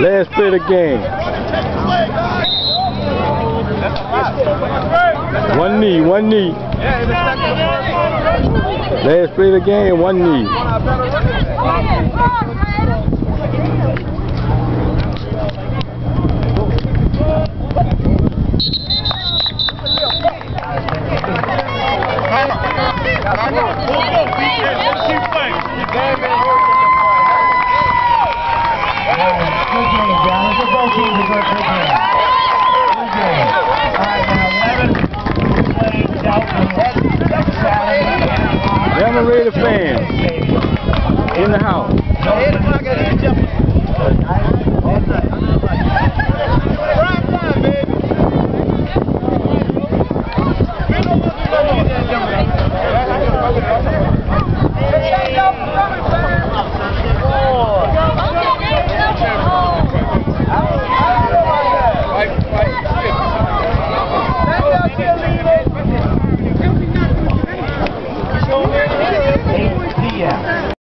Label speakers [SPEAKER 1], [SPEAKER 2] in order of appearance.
[SPEAKER 1] Last play the game. One knee, one knee. Last play the game, one knee. In the house.